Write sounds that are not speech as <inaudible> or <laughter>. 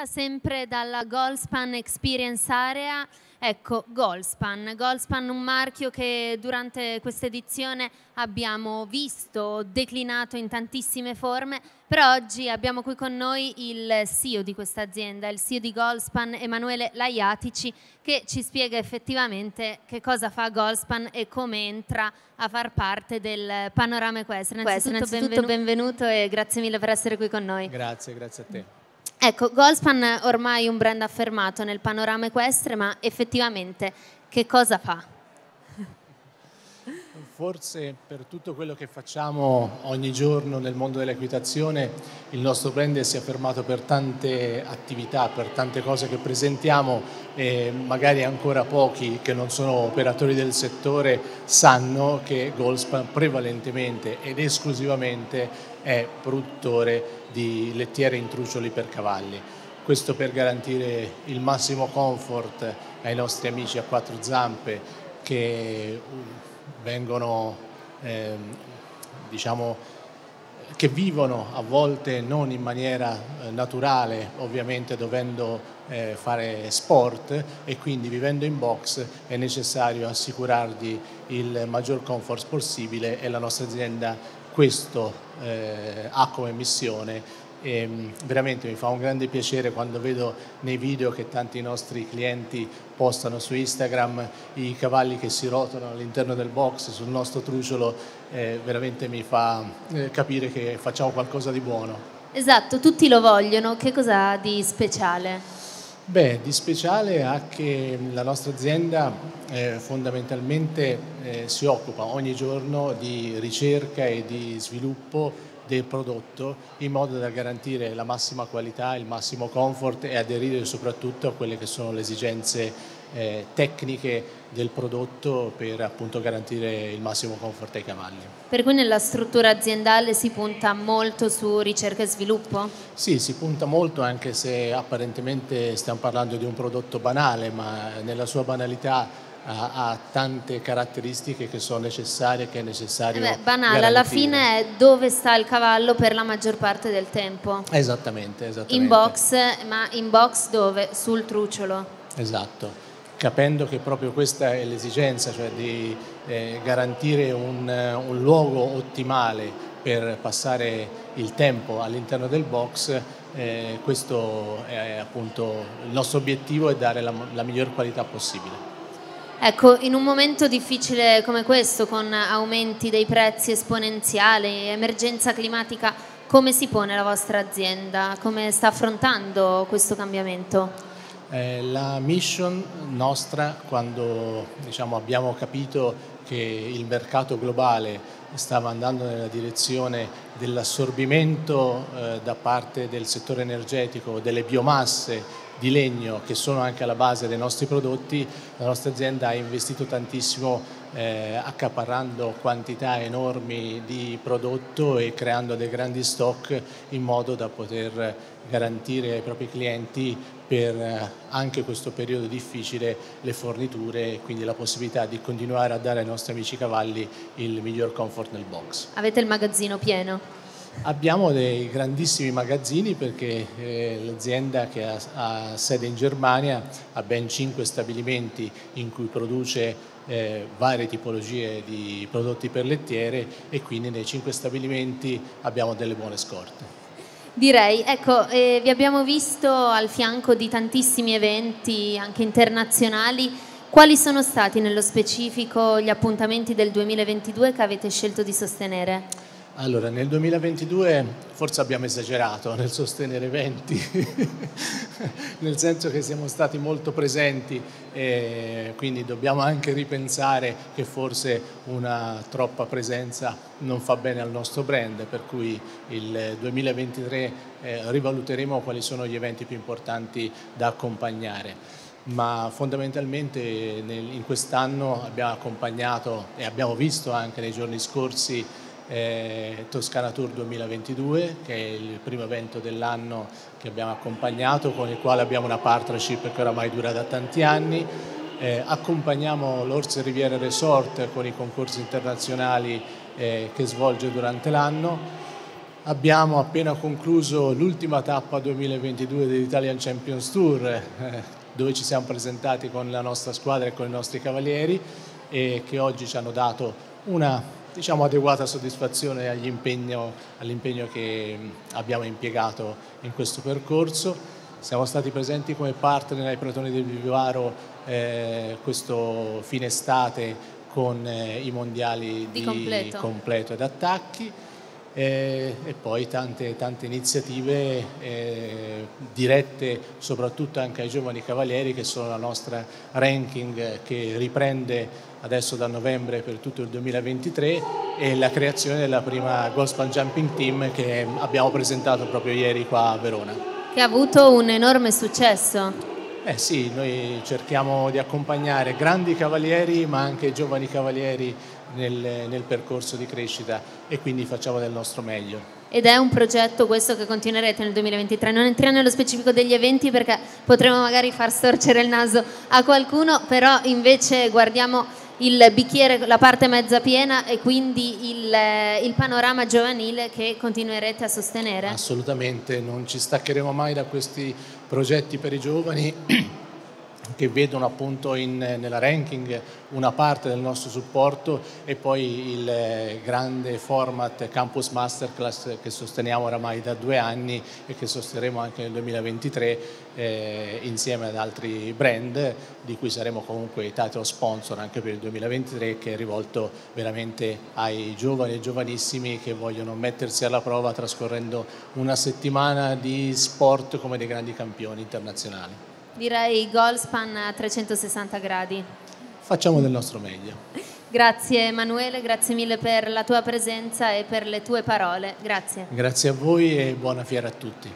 diretta sempre dalla Goldspan Experience Area. Ecco, Goldspan. Goldspan un marchio che durante questa edizione abbiamo visto declinato in tantissime forme, però oggi abbiamo qui con noi il CEO di questa azienda, il CEO di Goldspan, Emanuele Laiatici, che ci spiega effettivamente che cosa fa Goldspan e come entra a far parte del panorama equestre. Innanzitutto, innanzitutto benvenuto. benvenuto e grazie mille per essere qui con noi. Grazie, grazie a te. Ecco, Goldspan ormai un brand affermato nel panorama equestre, ma effettivamente che cosa fa? Forse per tutto quello che facciamo ogni giorno nel mondo dell'equitazione il nostro brand si è affermato per tante attività, per tante cose che presentiamo e magari ancora pochi che non sono operatori del settore sanno che Goldspan prevalentemente ed esclusivamente è produttore di lettiere in trucioli per cavalli. Questo per garantire il massimo comfort ai nostri amici a quattro zampe che uh, vengono, eh, diciamo, che vivono a volte non in maniera eh, naturale, ovviamente dovendo eh, fare sport e quindi vivendo in box è necessario assicurargli il maggior comfort possibile e la nostra azienda questo eh, ha come missione e mm, veramente mi fa un grande piacere quando vedo nei video che tanti nostri clienti postano su Instagram i cavalli che si rotano all'interno del box sul nostro truciolo, eh, veramente mi fa eh, capire che facciamo qualcosa di buono. Esatto, tutti lo vogliono, che cosa ha di speciale? Beh, di speciale ha che la nostra azienda eh, fondamentalmente eh, si occupa ogni giorno di ricerca e di sviluppo del prodotto in modo da garantire la massima qualità, il massimo comfort e aderire soprattutto a quelle che sono le esigenze eh, tecniche del prodotto per appunto garantire il massimo comfort ai cavalli. Per cui nella struttura aziendale si punta molto su ricerca e sviluppo? Sì, si punta molto anche se apparentemente stiamo parlando di un prodotto banale, ma nella sua banalità ha, ha, tante caratteristiche che sono necessarie, che è necessario eh beh, banale, garantire. alla fine è dove sta il cavallo per la maggior parte del tempo. Esattamente, esattamente. In box, ma in box dove? Sul truciolo. Esatto capendo che proprio questa è l'esigenza, cioè di eh, garantire un, un, luogo ottimale per passare il tempo all'interno del box, eh, questo è appunto il nostro obiettivo è dare la, la miglior qualità possibile. Ecco, in un momento difficile come questo, con aumenti dei prezzi esponenziali, emergenza climatica, come si pone la vostra azienda? Come sta affrontando questo cambiamento? Eh, la mission nostra, quando diciamo, abbiamo capito che il mercato globale stava andando nella direzione dell'assorbimento eh, da parte del settore energetico delle biomasse di legno che sono anche alla base dei nostri prodotti, la nostra azienda ha investito tantissimo eh, accaparrando quantità enormi di prodotto e creando dei grandi stock in modo da poter garantire ai propri clienti per eh, anche questo periodo difficile le forniture e quindi la possibilità di continuare a dare ai nostri amici cavalli il miglior comfort nel box. Avete il magazzino pieno? Abbiamo dei grandissimi magazzini perché eh, l'azienda che ha, ha, sede in Germania ha ben 5 stabilimenti in cui produce eh, varie tipologie di prodotti per lettiere e quindi nei 5 stabilimenti abbiamo delle buone scorte. Direi, ecco, eh, vi abbiamo visto al fianco di tantissimi eventi anche internazionali. Quali sono stati nello specifico gli appuntamenti del 2022 che avete scelto di sostenere? Allora, nel 2022 forse abbiamo esagerato nel sostenere eventi, <laughs> nel senso che siamo stati molto presenti e quindi dobbiamo anche ripensare che forse una troppa presenza non fa bene al nostro brand, per cui il 2023 eh, rivaluteremo quali sono gli eventi più importanti da accompagnare. Ma fondamentalmente in quest'anno abbiamo accompagnato e abbiamo visto anche nei giorni scorsi eh, Toscana Tour 2022 che è il primo evento dell'anno che abbiamo accompagnato con il quale abbiamo una partnership che oramai dura da tanti anni. Eh, accompagniamo l'Orse Riviera Resort con i concorsi internazionali eh, che svolge durante l'anno. Abbiamo appena concluso l'ultima tappa 2022 dell'Italian Champions Tour, eh, dove ci siamo presentati con la nostra squadra e con i nostri cavalieri e che oggi ci hanno dato una diciamo, adeguata soddisfazione all'impegno, all'impegno che abbiamo impiegato in questo percorso. Siamo stati presenti come partner ai Protoni del Vivaro eh, questo fine estate con eh, i mondiali di, di completo. completo ed attacchi eh, e poi tante, tante iniziative eh, dirette soprattutto anche ai giovani cavalieri che sono la nostra ranking che riprende adesso da novembre per tutto il 2023 e la creazione della prima Goldspan Jumping Team che abbiamo presentato proprio ieri qua a Verona. Che ha avuto un enorme successo. Eh sì, noi cerchiamo di accompagnare grandi cavalieri ma anche giovani cavalieri nel, nel percorso di crescita e quindi facciamo del nostro meglio ed è un progetto questo che continuerete nel 2023. Non entriamo nello specifico degli eventi perché potremo magari far storcere il naso a qualcuno, però invece guardiamo il bicchiere, la parte mezza piena e quindi il, il, panorama giovanile che continuerete a sostenere? Assolutamente, non ci staccheremo mai da questi progetti per i giovani <clears throat> che vedono appunto in, nella ranking una parte del nostro supporto e poi il eh, grande format Campus Masterclass che sosteniamo oramai da due anni e che sosterremo anche nel 2023 eh, insieme ad altri brand di cui saremo comunque title sponsor anche per il 2023 che è rivolto veramente ai giovani e giovanissimi che vogliono mettersi alla prova trascorrendo una settimana di sport come dei grandi campioni internazionali. Direi goal span a 360 gradi. Facciamo del nostro meglio. Grazie Emanuele, grazie mille per la tua presenza e per le tue parole. Grazie. Grazie a voi e buona fiera a tutti.